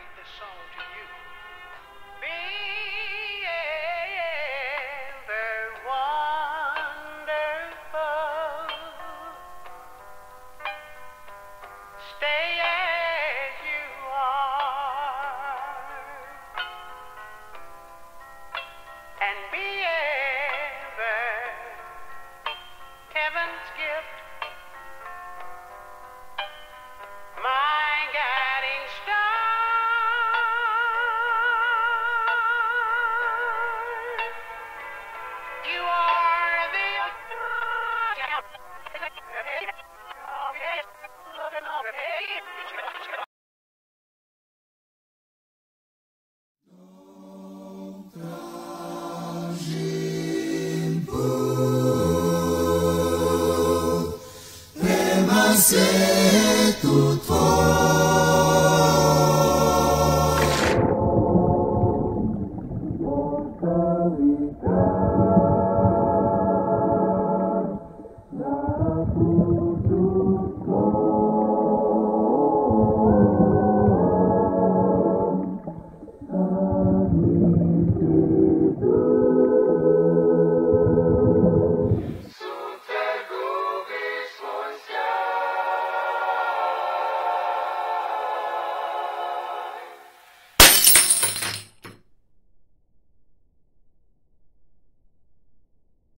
dedicate this song to you. Wonderful, stay as you are, and be ever heaven's gift. Thank